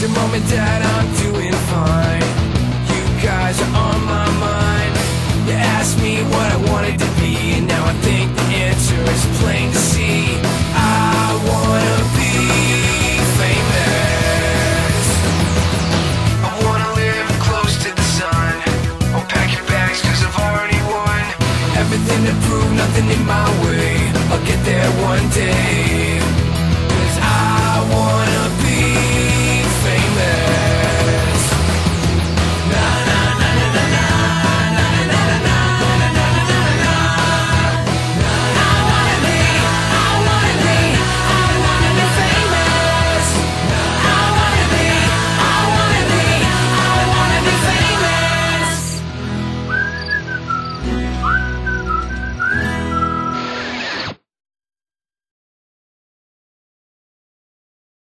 The moment that I'm doing fine. You guys are on my mind. You asked me what I wanted to be, and now I think the answer is plain to see. I wanna be famous. I wanna live close to the sun. I'll pack your bags, cause I've already won. Everything to prove, nothing in my way.